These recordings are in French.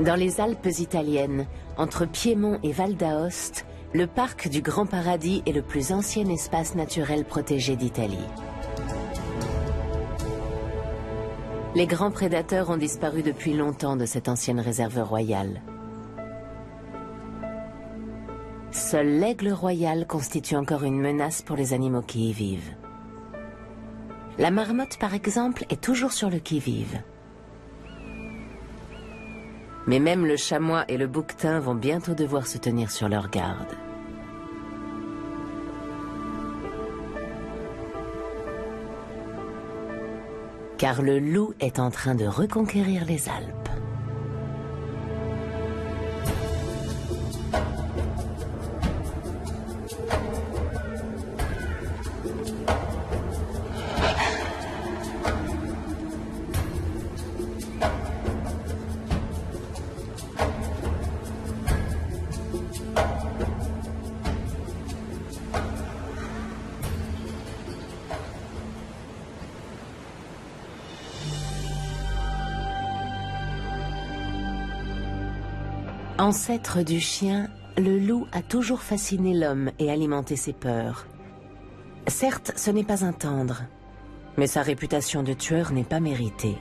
Dans les Alpes italiennes, entre Piémont et Val d'Aoste, le parc du Grand Paradis est le plus ancien espace naturel protégé d'Italie. Les grands prédateurs ont disparu depuis longtemps de cette ancienne réserve royale. Seul l'aigle royal constitue encore une menace pour les animaux qui y vivent. La marmotte, par exemple, est toujours sur le qui-vive. Mais même le chamois et le bouquetin vont bientôt devoir se tenir sur leur garde. Car le loup est en train de reconquérir les Alpes. Ancêtre du chien, le loup a toujours fasciné l'homme et alimenté ses peurs. Certes, ce n'est pas un tendre, mais sa réputation de tueur n'est pas méritée.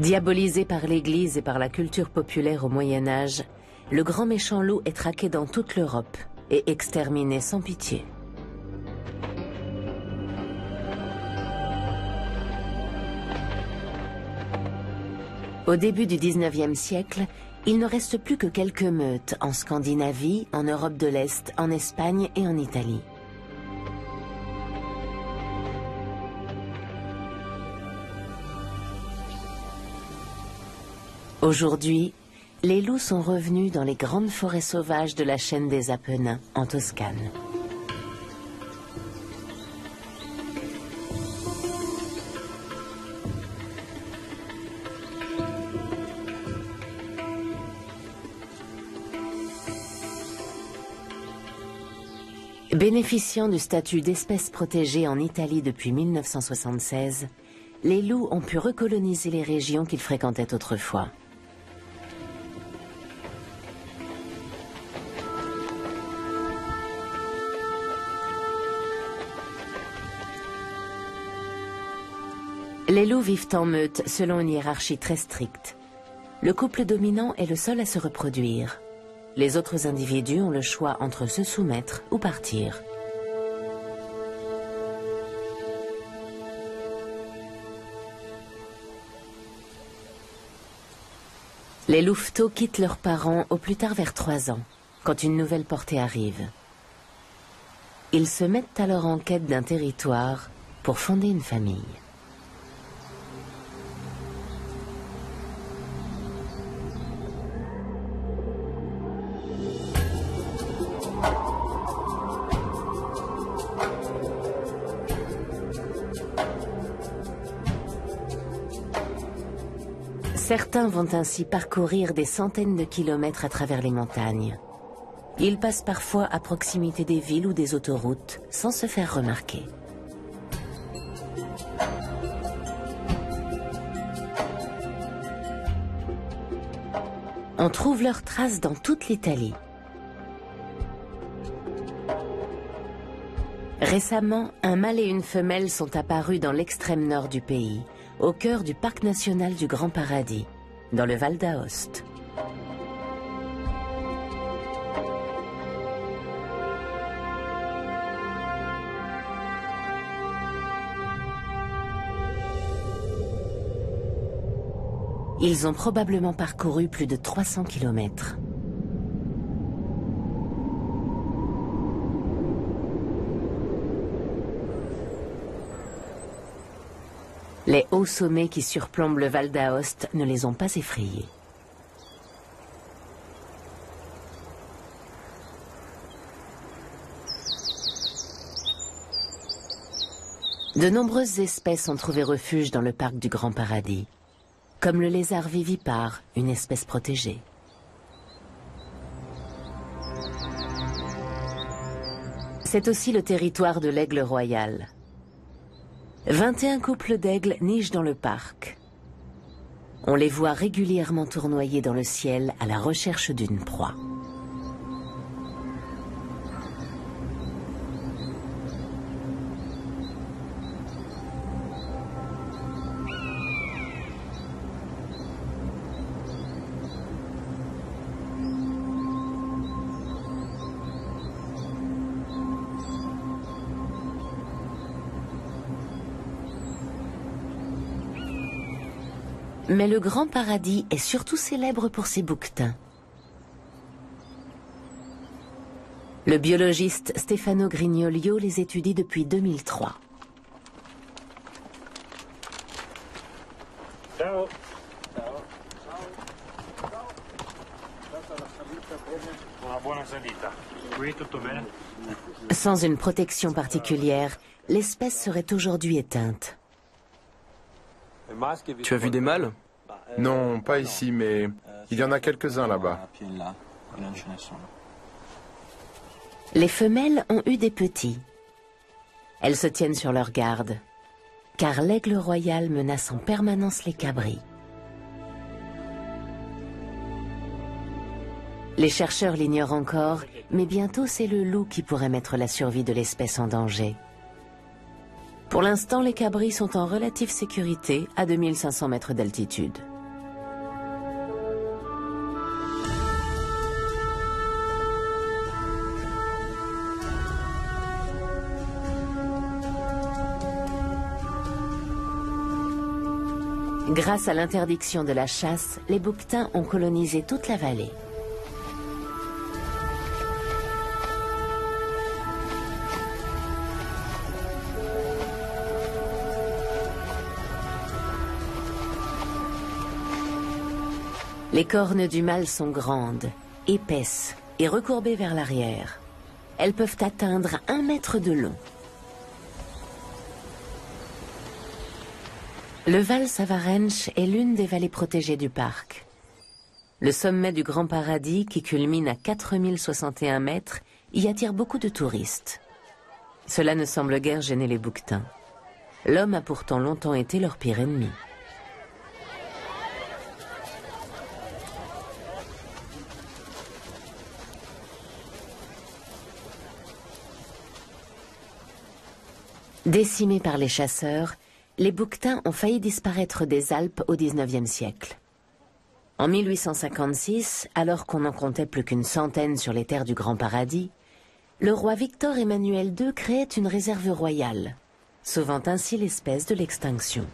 Diabolisé par l'Église et par la culture populaire au Moyen Âge, le grand méchant loup est traqué dans toute l'Europe et exterminé sans pitié. Au début du 19e siècle, il ne reste plus que quelques meutes en Scandinavie, en Europe de l'Est, en Espagne et en Italie. Aujourd'hui, les loups sont revenus dans les grandes forêts sauvages de la chaîne des Apennins, en Toscane. Bénéficiant du statut d'espèce protégée en Italie depuis 1976, les loups ont pu recoloniser les régions qu'ils fréquentaient autrefois. Les loups vivent en meute selon une hiérarchie très stricte. Le couple dominant est le seul à se reproduire. Les autres individus ont le choix entre se soumettre ou partir. Les louveteaux quittent leurs parents au plus tard vers trois ans, quand une nouvelle portée arrive. Ils se mettent alors en quête d'un territoire pour fonder une famille. Certains vont ainsi parcourir des centaines de kilomètres à travers les montagnes. Ils passent parfois à proximité des villes ou des autoroutes sans se faire remarquer. On trouve leurs traces dans toute l'Italie. Récemment, un mâle et une femelle sont apparus dans l'extrême nord du pays, au cœur du parc national du Grand Paradis, dans le Val d'Aoste. Ils ont probablement parcouru plus de 300 kilomètres. Les hauts sommets qui surplombent le Val d'Aoste ne les ont pas effrayés. De nombreuses espèces ont trouvé refuge dans le parc du Grand Paradis, comme le lézard vivipare, une espèce protégée. C'est aussi le territoire de l'aigle royal, 21 couples d'aigles nichent dans le parc. On les voit régulièrement tournoyer dans le ciel à la recherche d'une proie. Mais le Grand Paradis est surtout célèbre pour ses bouquetins. Le biologiste Stefano Grignolio les étudie depuis 2003. Sans une protection particulière, l'espèce serait aujourd'hui éteinte. Tu as vu des mâles? Non, pas ici, mais il y en a quelques-uns là-bas. Les femelles ont eu des petits. Elles se tiennent sur leur garde, car l'aigle royal menace en permanence les cabris. Les chercheurs l'ignorent encore, mais bientôt c'est le loup qui pourrait mettre la survie de l'espèce en danger. Pour l'instant, les cabris sont en relative sécurité à 2500 mètres d'altitude. Grâce à l'interdiction de la chasse, les bouquetins ont colonisé toute la vallée. Les cornes du mâle sont grandes, épaisses et recourbées vers l'arrière. Elles peuvent atteindre un mètre de long. Le Val Savarenche est l'une des vallées protégées du parc. Le sommet du Grand Paradis, qui culmine à 4061 mètres, y attire beaucoup de touristes. Cela ne semble guère gêner les bouquetins. L'homme a pourtant longtemps été leur pire ennemi. Décimés par les chasseurs, les bouquetins ont failli disparaître des Alpes au XIXe siècle. En 1856, alors qu'on n'en comptait plus qu'une centaine sur les terres du Grand Paradis, le roi Victor Emmanuel II créait une réserve royale, sauvant ainsi l'espèce de l'extinction.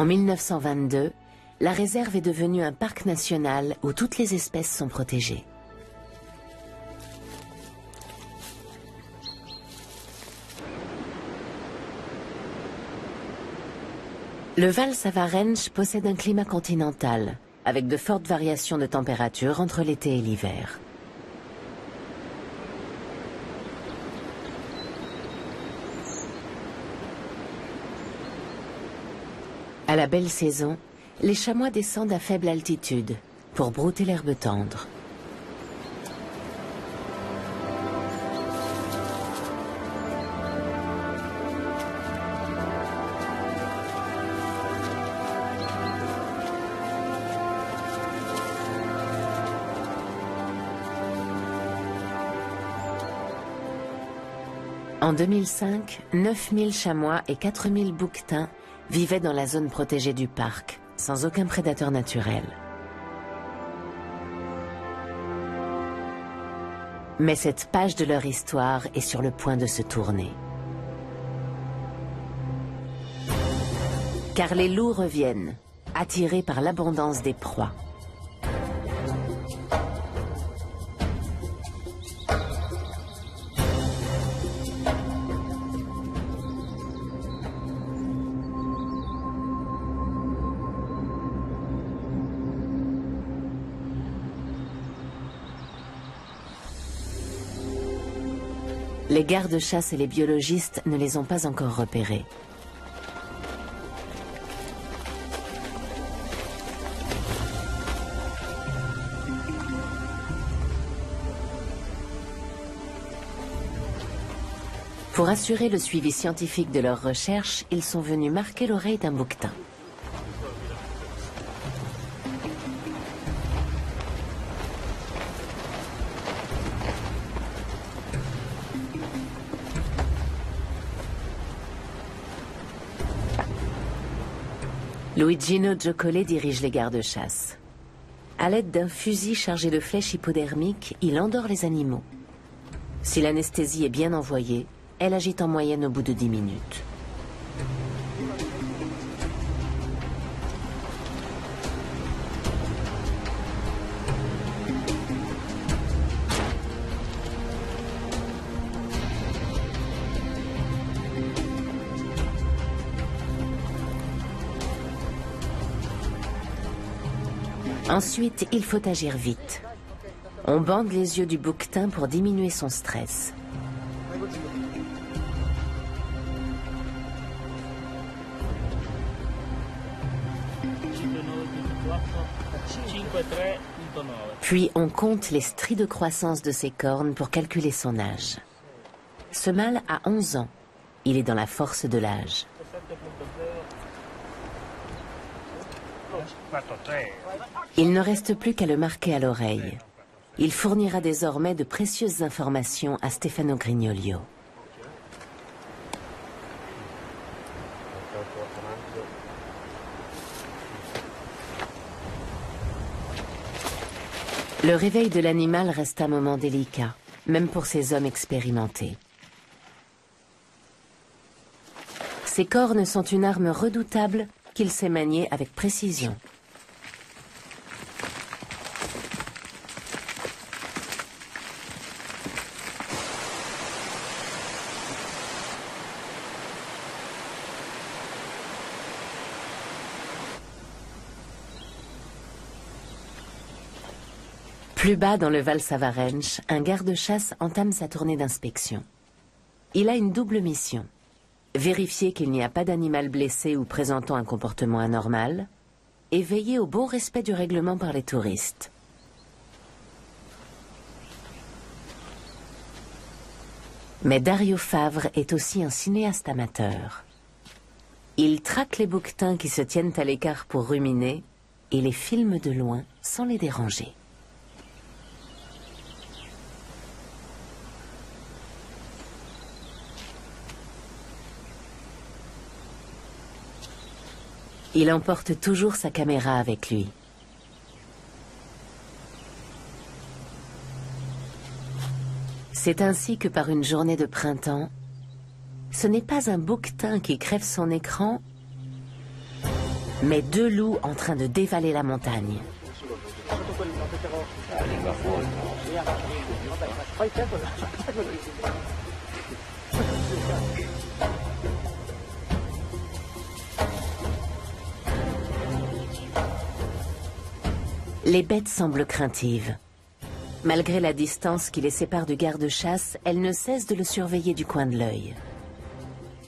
En 1922, la réserve est devenue un parc national où toutes les espèces sont protégées. Le Val Savarenche possède un climat continental, avec de fortes variations de température entre l'été et l'hiver. À la belle saison, les chamois descendent à faible altitude pour brouter l'herbe tendre. En 2005, 9000 chamois et 4000 bouquetins vivaient dans la zone protégée du parc, sans aucun prédateur naturel. Mais cette page de leur histoire est sur le point de se tourner. Car les loups reviennent, attirés par l'abondance des proies. Les gardes-chasse et les biologistes ne les ont pas encore repérés. Pour assurer le suivi scientifique de leurs recherches, ils sont venus marquer l'oreille d'un bouquetin. Luigino Giocole dirige les gardes-chasse. À l'aide d'un fusil chargé de flèches hypodermiques, il endort les animaux. Si l'anesthésie est bien envoyée, elle agit en moyenne au bout de 10 minutes. Ensuite, il faut agir vite. On bande les yeux du bouquetin pour diminuer son stress. Puis on compte les stries de croissance de ses cornes pour calculer son âge. Ce mâle a 11 ans. Il est dans la force de l'âge. Il ne reste plus qu'à le marquer à l'oreille. Il fournira désormais de précieuses informations à Stefano Grignolio. Le réveil de l'animal reste un moment délicat, même pour ces hommes expérimentés. Ses cornes sont une arme redoutable qu'il sait manier avec précision. Plus bas dans le Val Savarenche, un garde-chasse entame sa tournée d'inspection. Il a une double mission. Vérifier qu'il n'y a pas d'animal blessé ou présentant un comportement anormal, et veiller au bon respect du règlement par les touristes. Mais Dario Favre est aussi un cinéaste amateur. Il traque les bouquetins qui se tiennent à l'écart pour ruminer et les filme de loin sans les déranger. Il emporte toujours sa caméra avec lui. C'est ainsi que par une journée de printemps, ce n'est pas un bouquetin qui crève son écran, mais deux loups en train de dévaler la montagne. Les bêtes semblent craintives. Malgré la distance qui les sépare du garde-chasse, elles ne cessent de le surveiller du coin de l'œil.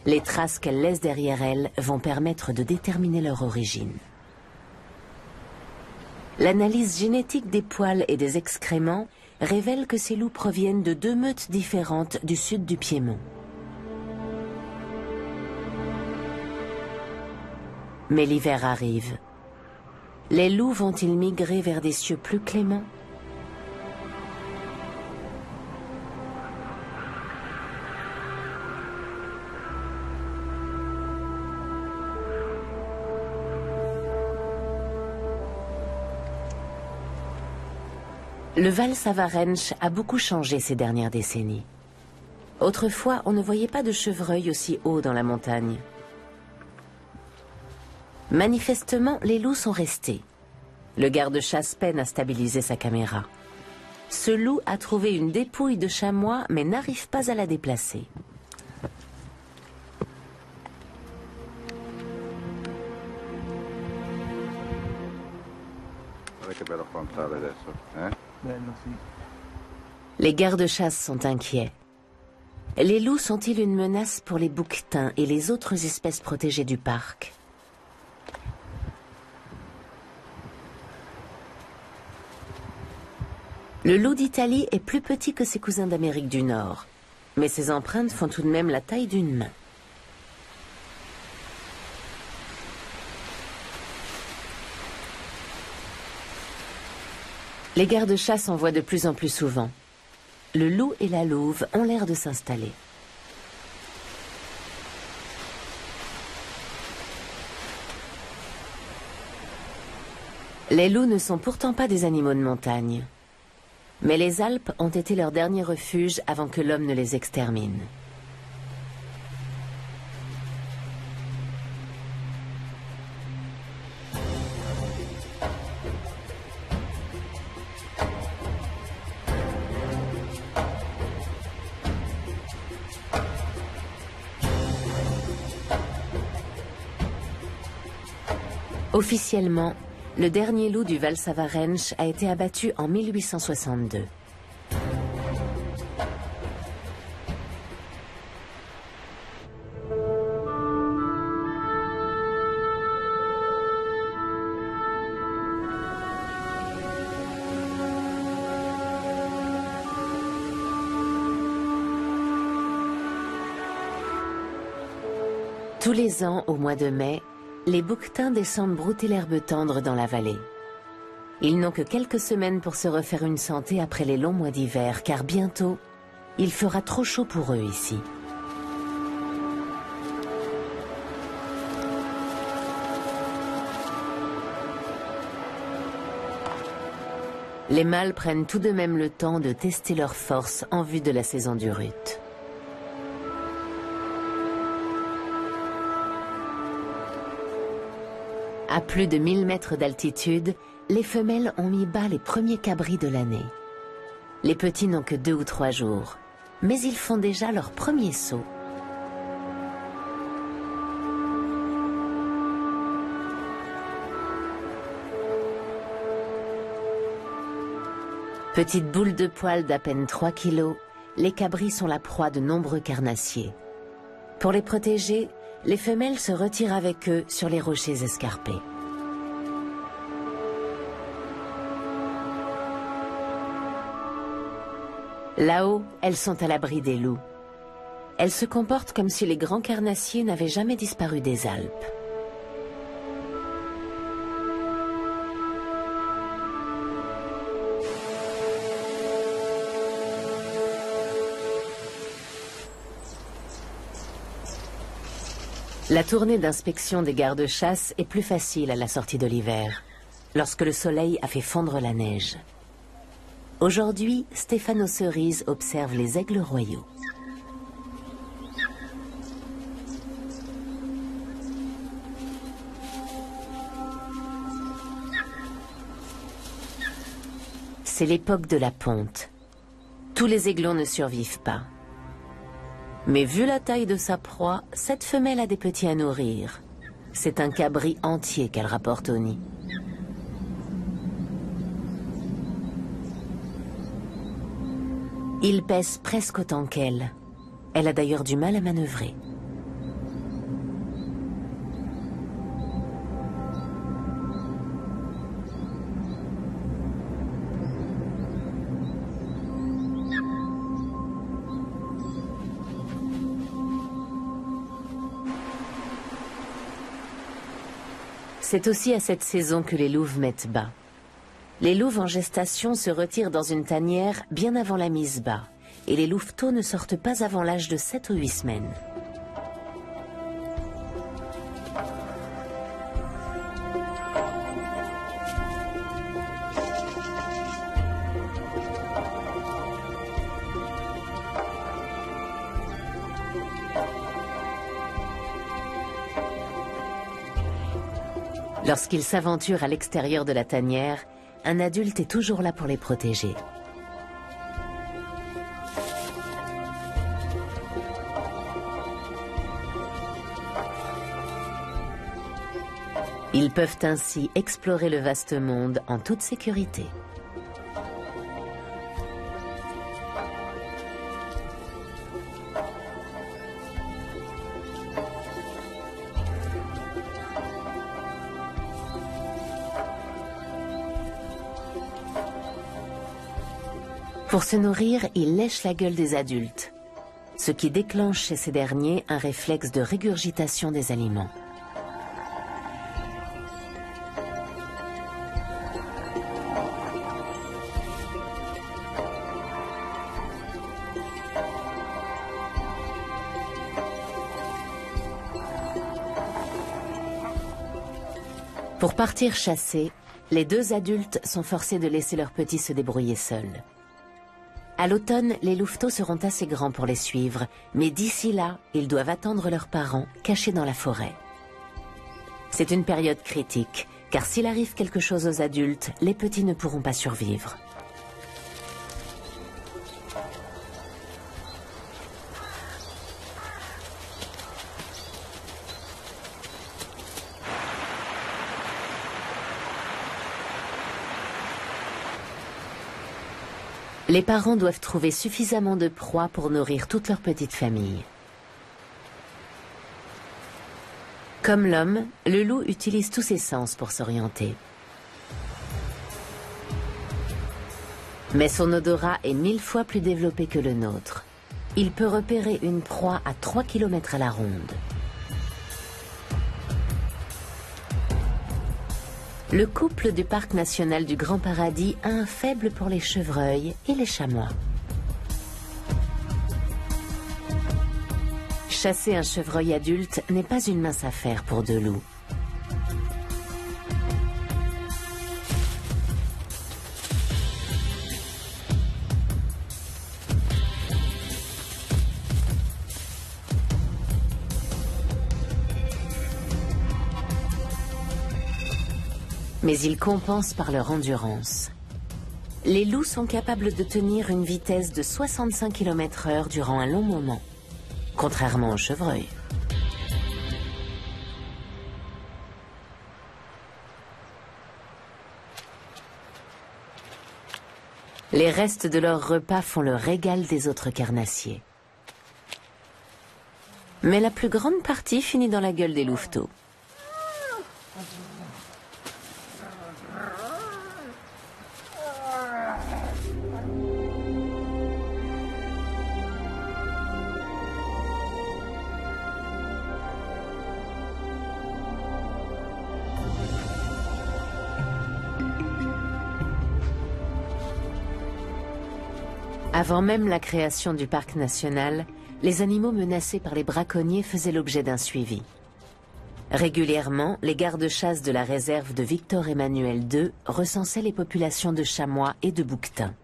Les traces qu'elles laissent derrière elles vont permettre de déterminer leur origine. L'analyse génétique des poils et des excréments révèle que ces loups proviennent de deux meutes différentes du sud du Piémont. Mais l'hiver arrive les loups vont-ils migrer vers des cieux plus cléments? Le Val Savarenche a beaucoup changé ces dernières décennies. Autrefois, on ne voyait pas de chevreuil aussi haut dans la montagne. Manifestement, les loups sont restés. Le garde-chasse peine à stabiliser sa caméra. Ce loup a trouvé une dépouille de chamois mais n'arrive pas à la déplacer. Les gardes-chasse sont inquiets. Les loups sont-ils une menace pour les bouquetins et les autres espèces protégées du parc? Le loup d'Italie est plus petit que ses cousins d'Amérique du Nord, mais ses empreintes font tout de même la taille d'une main. Les gardes-chasse en voient de plus en plus souvent. Le loup et la louve ont l'air de s'installer. Les loups ne sont pourtant pas des animaux de montagne. Mais les Alpes ont été leur dernier refuge avant que l'homme ne les extermine. Officiellement, le dernier loup du Val Savarenche a été abattu en 1862. Tous les ans, au mois de mai, les bouquetins descendent brouter l'herbe tendre dans la vallée. Ils n'ont que quelques semaines pour se refaire une santé après les longs mois d'hiver, car bientôt, il fera trop chaud pour eux ici. Les mâles prennent tout de même le temps de tester leur force en vue de la saison du rut. À plus de 1000 mètres d'altitude, les femelles ont mis bas les premiers cabris de l'année. Les petits n'ont que deux ou trois jours, mais ils font déjà leur premier saut. Petites boules de poils d'à peine 3 kilos, les cabris sont la proie de nombreux carnassiers. Pour les protéger, les femelles se retirent avec eux sur les rochers escarpés. Là-haut, elles sont à l'abri des loups. Elles se comportent comme si les grands carnassiers n'avaient jamais disparu des Alpes. La tournée d'inspection des gardes-chasse est plus facile à la sortie de l'hiver, lorsque le soleil a fait fondre la neige. Aujourd'hui, Stéphano Cerise observe les aigles royaux. C'est l'époque de la ponte. Tous les aiglons ne survivent pas. Mais vu la taille de sa proie, cette femelle a des petits à nourrir. C'est un cabri entier qu'elle rapporte au nid. Il pèse presque autant qu'elle. Elle a d'ailleurs du mal à manœuvrer. C'est aussi à cette saison que les louves mettent bas. Les louves en gestation se retirent dans une tanière bien avant la mise bas, et les louveteaux ne sortent pas avant l'âge de 7 ou 8 semaines. Lorsqu'ils s'aventurent à l'extérieur de la tanière, un adulte est toujours là pour les protéger. Ils peuvent ainsi explorer le vaste monde en toute sécurité. Pour se nourrir, ils lèchent la gueule des adultes, ce qui déclenche chez ces derniers un réflexe de régurgitation des aliments. Pour partir chasser, les deux adultes sont forcés de laisser leurs petits se débrouiller seuls. À l'automne, les louveteaux seront assez grands pour les suivre, mais d'ici là, ils doivent attendre leurs parents, cachés dans la forêt. C'est une période critique, car s'il arrive quelque chose aux adultes, les petits ne pourront pas survivre. Les parents doivent trouver suffisamment de proies pour nourrir toute leur petite famille. Comme l'homme, le loup utilise tous ses sens pour s'orienter. Mais son odorat est mille fois plus développé que le nôtre. Il peut repérer une proie à 3 km à la ronde. Le couple du parc national du Grand Paradis a un faible pour les chevreuils et les chamois. Chasser un chevreuil adulte n'est pas une mince affaire pour deux loups. Mais ils compensent par leur endurance. Les loups sont capables de tenir une vitesse de 65 km h durant un long moment, contrairement aux chevreuils. Les restes de leur repas font le régal des autres carnassiers. Mais la plus grande partie finit dans la gueule des louveteaux. Avant même la création du parc national, les animaux menacés par les braconniers faisaient l'objet d'un suivi. Régulièrement, les gardes-chasse de la réserve de Victor Emmanuel II recensaient les populations de chamois et de bouquetins,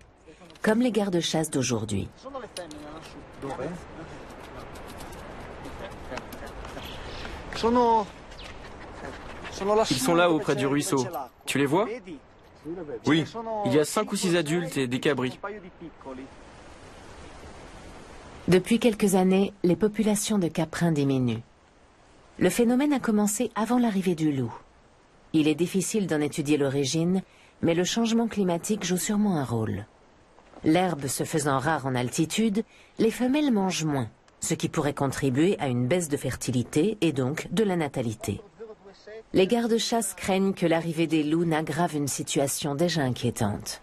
comme les gardes-chasse d'aujourd'hui. Ils sont là auprès du ruisseau. Tu les vois? Oui. Il y a cinq ou six adultes et des cabris. Depuis quelques années, les populations de caprins diminuent. Le phénomène a commencé avant l'arrivée du loup. Il est difficile d'en étudier l'origine, mais le changement climatique joue sûrement un rôle. L'herbe se faisant rare en altitude, les femelles mangent moins, ce qui pourrait contribuer à une baisse de fertilité et donc de la natalité. Les gardes-chasse craignent que l'arrivée des loups n'aggrave une situation déjà inquiétante.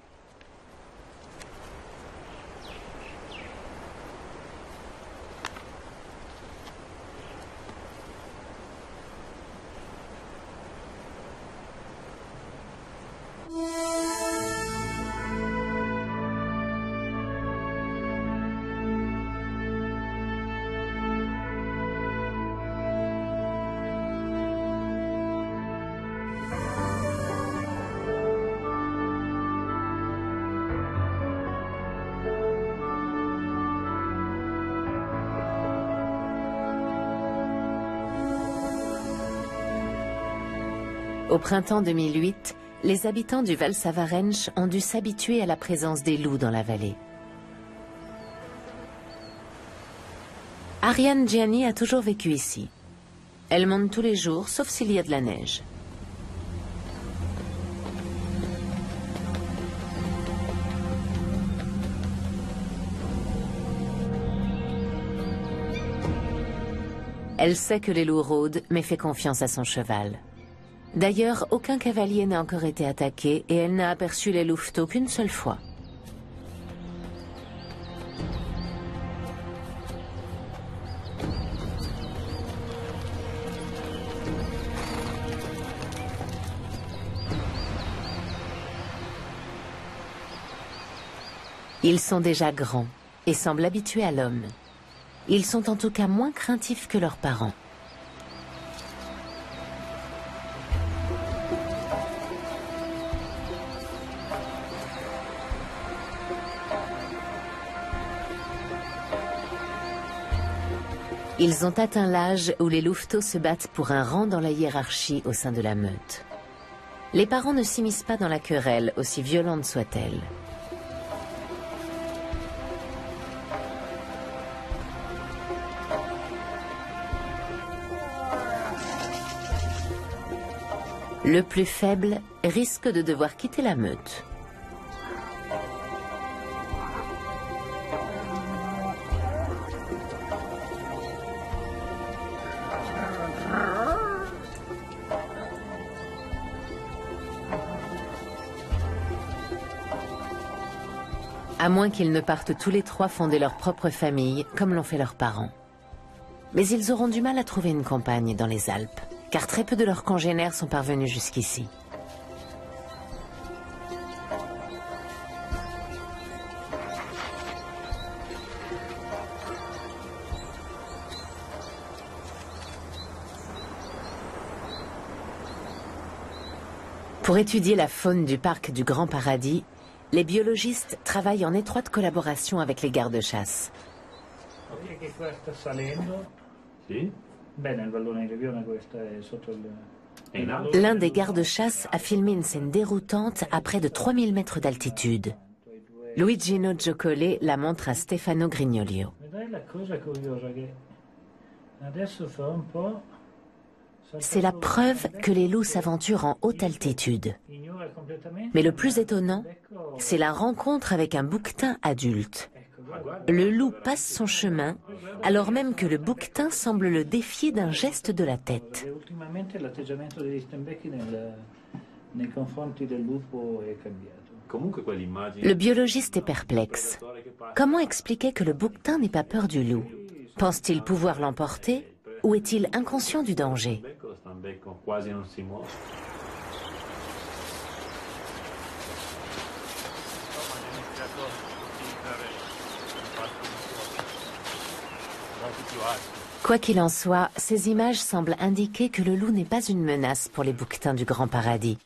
Au printemps 2008, les habitants du Val Savarenche ont dû s'habituer à la présence des loups dans la vallée. Ariane Gianni a toujours vécu ici. Elle monte tous les jours, sauf s'il y a de la neige. Elle sait que les loups rôdent, mais fait confiance à son cheval. D'ailleurs, aucun cavalier n'a encore été attaqué et elle n'a aperçu les louveteaux qu'une seule fois. Ils sont déjà grands et semblent habitués à l'homme. Ils sont en tout cas moins craintifs que leurs parents. Ils ont atteint l'âge où les louveteaux se battent pour un rang dans la hiérarchie au sein de la meute. Les parents ne s'immiscent pas dans la querelle, aussi violente soit-elle. Le plus faible risque de devoir quitter la meute. Moins qu'ils ne partent tous les trois fonder leur propre famille, comme l'ont fait leurs parents. Mais ils auront du mal à trouver une compagne dans les Alpes, car très peu de leurs congénères sont parvenus jusqu'ici. Pour étudier la faune du parc du Grand Paradis, les biologistes travaillent en étroite collaboration avec les gardes-chasse. L'un des gardes-chasse a filmé une scène déroutante à près de 3000 mètres d'altitude. Luigino Giocole la montre à Stefano Grignolio. C'est la preuve que les loups s'aventurent en haute altitude. Mais le plus étonnant, c'est la rencontre avec un bouquetin adulte. Le loup passe son chemin, alors même que le bouquetin semble le défier d'un geste de la tête. Le biologiste est perplexe. Comment expliquer que le bouquetin n'ait pas peur du loup? Pense-t-il pouvoir l'emporter ou est-il inconscient du danger? Quoi qu'il en soit, ces images semblent indiquer que le loup n'est pas une menace pour les bouquetins du Grand Paradis.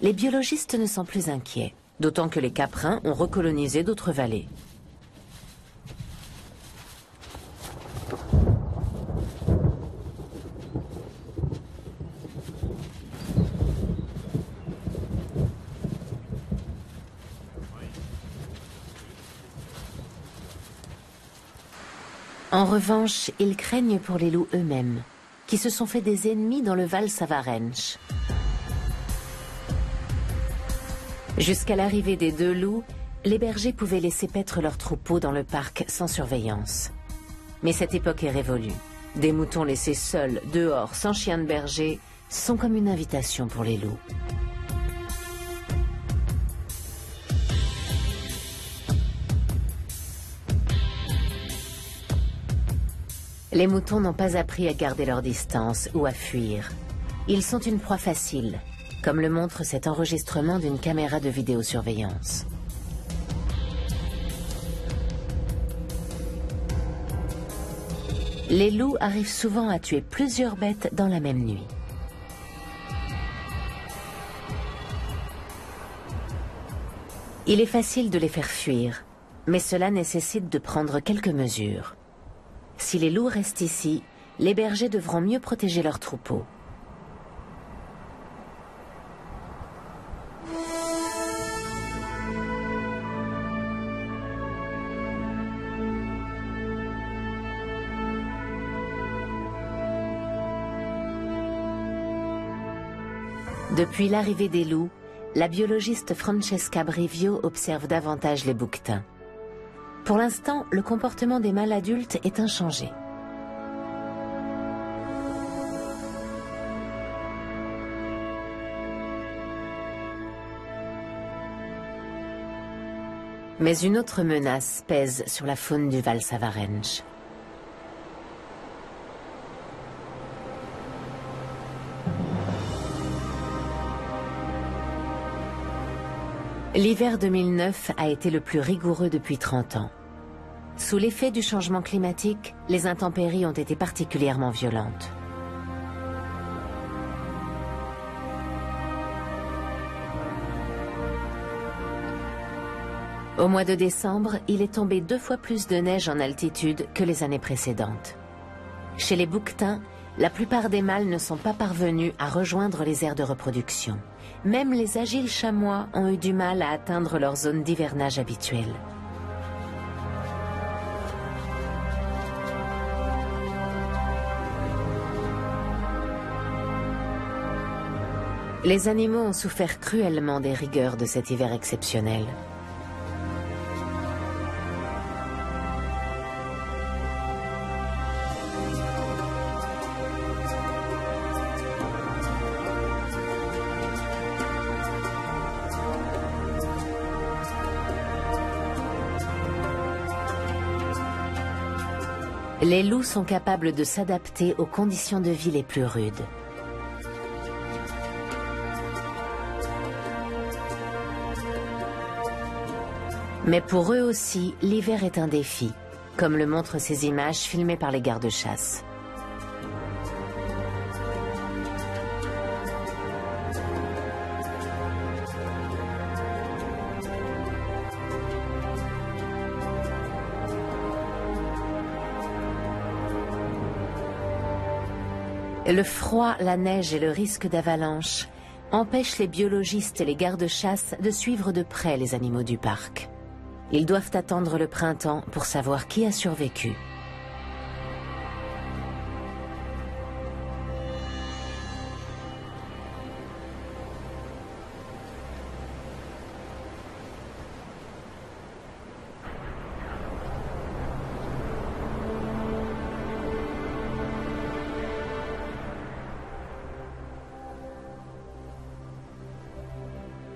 Les biologistes ne sont plus inquiets, d'autant que les caprins ont recolonisé d'autres vallées. En revanche, ils craignent pour les loups eux-mêmes, qui se sont fait des ennemis dans le Val Savarenche. Jusqu'à l'arrivée des deux loups, les bergers pouvaient laisser paître leurs troupeaux dans le parc sans surveillance. Mais cette époque est révolue. Des moutons laissés seuls, dehors, sans chien de berger, sont comme une invitation pour les loups. Les moutons n'ont pas appris à garder leur distance ou à fuir. Ils sont une proie facile, comme le montre cet enregistrement d'une caméra de vidéosurveillance. Les loups arrivent souvent à tuer plusieurs bêtes dans la même nuit. Il est facile de les faire fuir, mais cela nécessite de prendre quelques mesures. Si les loups restent ici, les bergers devront mieux protéger leurs troupeaux. Depuis l'arrivée des loups, la biologiste Francesca Brivio observe davantage les bouquetins. Pour l'instant, le comportement des mâles adultes est inchangé. Mais une autre menace pèse sur la faune du Val Savarenche. L'hiver 2009 a été le plus rigoureux depuis 30 ans. Sous l'effet du changement climatique, les intempéries ont été particulièrement violentes. Au mois de décembre, il est tombé deux fois plus de neige en altitude que les années précédentes. Chez les bouquetins, la plupart des mâles ne sont pas parvenus à rejoindre les aires de reproduction. Même les agiles chamois ont eu du mal à atteindre leur zone d'hivernage habituelle. Les animaux ont souffert cruellement des rigueurs de cet hiver exceptionnel. Les loups sont capables de s'adapter aux conditions de vie les plus rudes. Mais pour eux aussi, l'hiver est un défi, comme le montrent ces images filmées par les gardes-chasse. Le froid, la neige et le risque d'avalanche empêchent les biologistes et les gardes-chasse de suivre de près les animaux du parc. Ils doivent attendre le printemps pour savoir qui a survécu.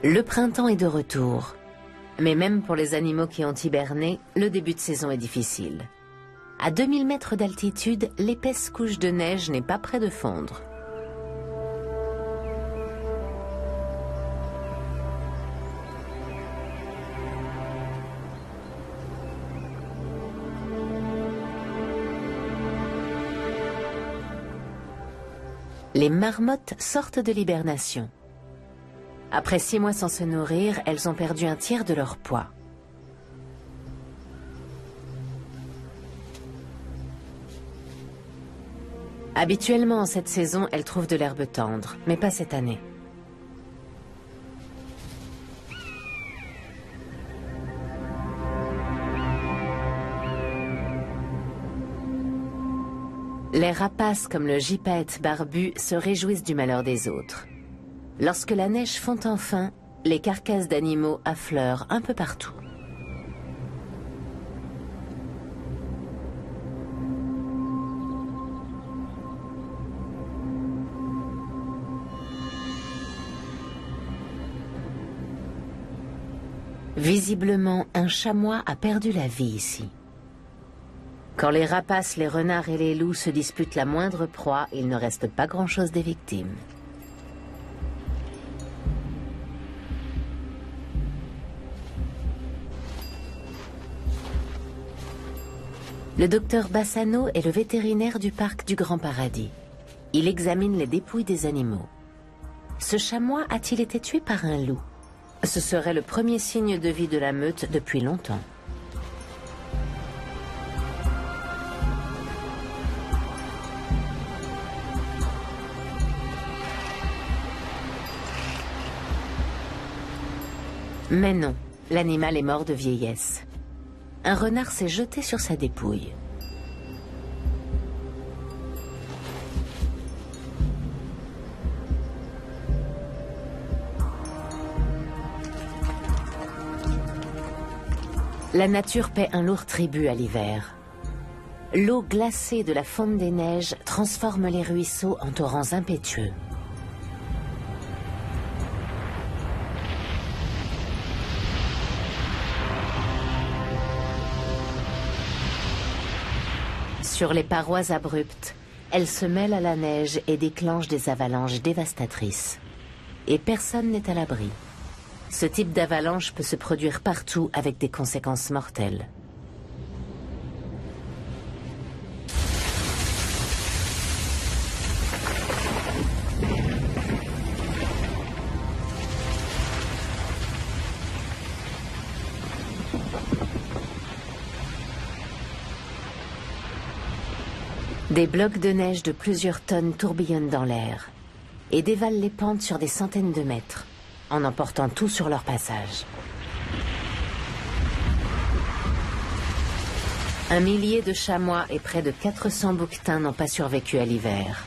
Le printemps est de retour. Mais même pour les animaux qui ont hiberné, le début de saison est difficile. À 2000 mètres d'altitude, l'épaisse couche de neige n'est pas près de fondre. Les marmottes sortent de l'hibernation. Après six mois sans se nourrir, elles ont perdu un tiers de leur poids. Habituellement, en cette saison, elles trouvent de l'herbe tendre, mais pas cette année. Les rapaces comme le gypaète barbu se réjouissent du malheur des autres. Lorsque la neige fond enfin, les carcasses d'animaux affleurent un peu partout. Visiblement, un chamois a perdu la vie ici. Quand les rapaces, les renards et les loups se disputent la moindre proie, il ne reste pas grand-chose des victimes. Le docteur Bassano est le vétérinaire du parc du Grand Paradis. Il examine les dépouilles des animaux. Ce chamois a-t-il été tué par un loup? Ce serait le premier signe de vie de la meute depuis longtemps. Mais non, l'animal est mort de vieillesse un renard s'est jeté sur sa dépouille. La nature paie un lourd tribut à l'hiver. L'eau glacée de la fonte des neiges transforme les ruisseaux en torrents impétueux. Sur les parois abruptes, elle se mêle à la neige et déclenche des avalanches dévastatrices. Et personne n'est à l'abri. Ce type d'avalanche peut se produire partout avec des conséquences mortelles. Des blocs de neige de plusieurs tonnes tourbillonnent dans l'air et dévalent les pentes sur des centaines de mètres, en emportant tout sur leur passage. Un millier de chamois et près de 400 bouquetins n'ont pas survécu à l'hiver.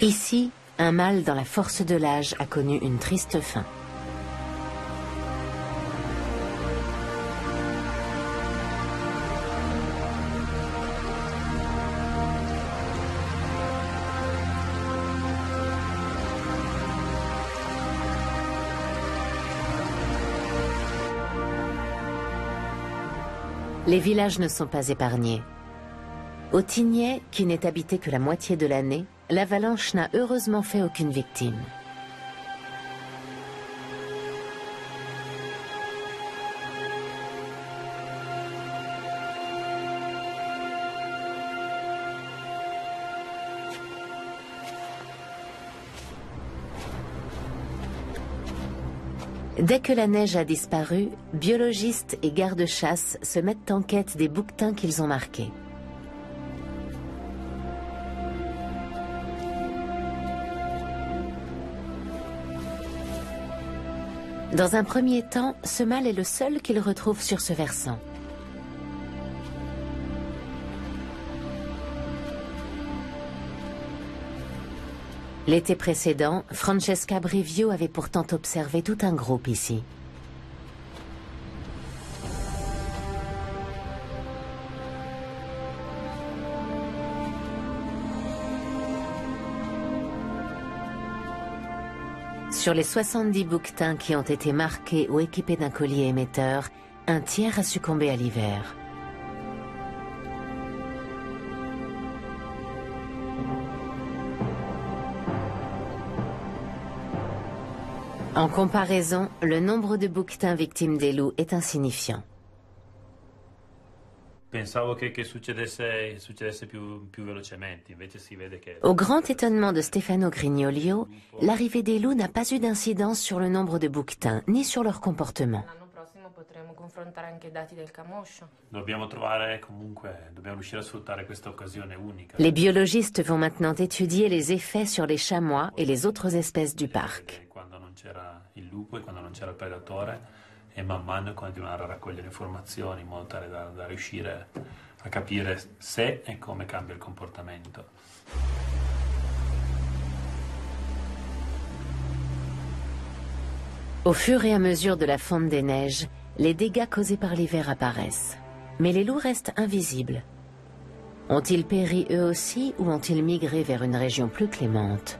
Ici, un mâle dans la force de l'âge a connu une triste fin. Les villages ne sont pas épargnés. Au Tignet, qui n'est habité que la moitié de l'année, l'avalanche n'a heureusement fait aucune victime. Dès que la neige a disparu, biologistes et gardes-chasse se mettent en quête des bouquetins qu'ils ont marqués. Dans un premier temps, ce mâle est le seul qu'ils retrouvent sur ce versant. L'été précédent, Francesca Brivio avait pourtant observé tout un groupe ici. Sur les 70 bouquetins qui ont été marqués ou équipés d'un collier émetteur, un tiers a succombé à l'hiver. En comparaison, le nombre de bouquetins victimes des loups est insignifiant. Au grand étonnement de Stefano Grignolio, l'arrivée des loups n'a pas eu d'incidence sur le nombre de bouquetins, ni sur leur comportement. Les biologistes vont maintenant étudier les effets sur les chamois et les autres espèces du parc. C'era il lupo e quando non c'era il predatore e man mano continuare a raccogliere informazioni in modo tale da, da riuscire a capire se e come cambia il comportamento. Au fur et à mesure de la fonte des neiges, les dégâts causés par l'hiver apparaissent. Mais les loups restent invisibles. Ont-ils péri eux aussi ou ont-ils migré vers une région plus clémente?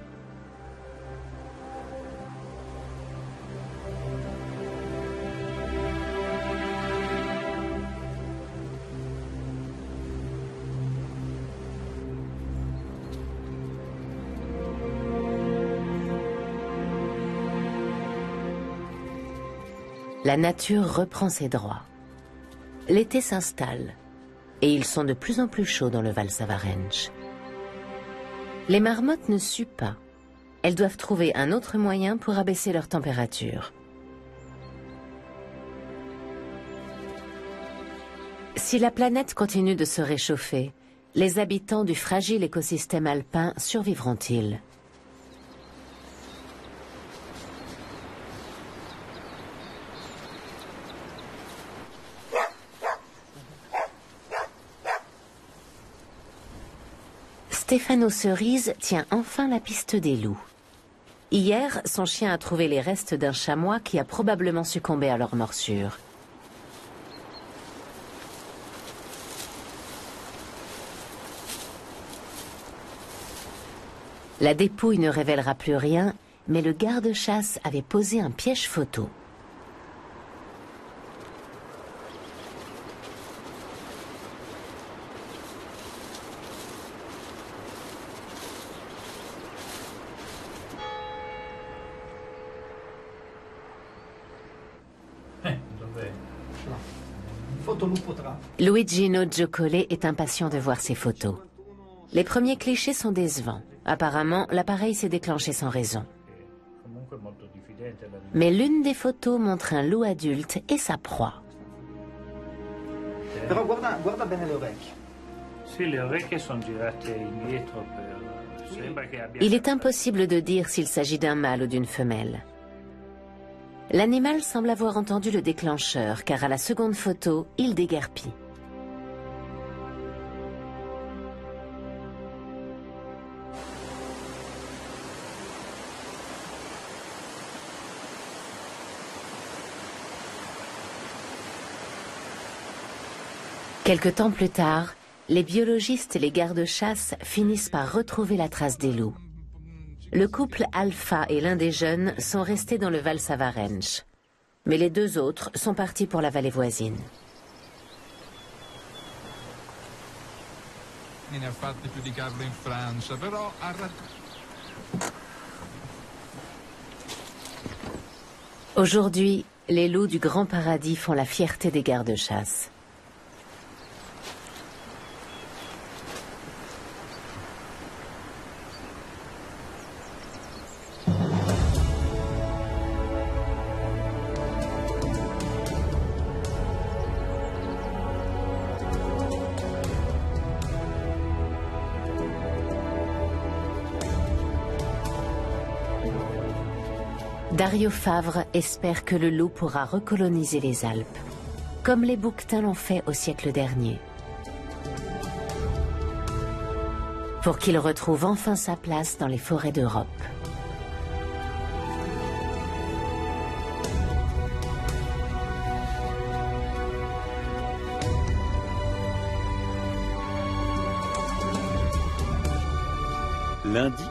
La nature reprend ses droits. L'été s'installe et ils sont de plus en plus chauds dans le Val Savarenche. Les marmottes ne suent pas. Elles doivent trouver un autre moyen pour abaisser leur température. Si la planète continue de se réchauffer, les habitants du fragile écosystème alpin survivront-ils? Stéphano Cerise tient enfin la piste des loups. Hier, son chien a trouvé les restes d'un chamois qui a probablement succombé à leur morsure. La dépouille ne révélera plus rien, mais le garde-chasse avait posé un piège photo. Luigino Giocole est impatient de voir ses photos. Les premiers clichés sont décevants. Apparemment, l'appareil s'est déclenché sans raison. Mais l'une des photos montre un loup adulte et sa proie. Il est impossible de dire s'il s'agit d'un mâle ou d'une femelle. L'animal semble avoir entendu le déclencheur, car à la seconde photo, il déguerpit. Quelque temps plus tard, les biologistes et les gardes-chasse finissent par retrouver la trace des loups. Le couple Alpha et l'un des jeunes sont restés dans le Val Savarenche. Mais les deux autres sont partis pour la vallée voisine. ne ha fatte più di Carlo in Francia, però ha ra- Aujourd'hui, les loups du Grand Paradis font la fierté des gardes-chasse. Dario Favre espère que le loup pourra recoloniser les Alpes, comme les bouquetins l'ont fait au siècle dernier. Pour qu'il retrouve enfin sa place dans les forêts d'Europe. Lundi,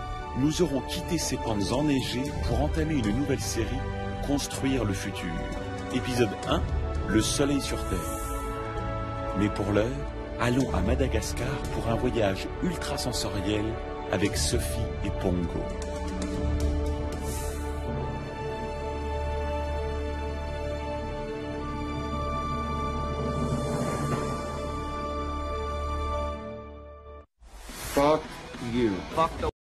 nous aurons quitté ces pentes enneigées pour entamer une nouvelle série, Construire le futur. Épisode 1, Le soleil sur Terre. Mais pour l'heure, allons à Madagascar pour un voyage ultra sensoriel avec Sophie et Pongo. Fuck you. Fuck the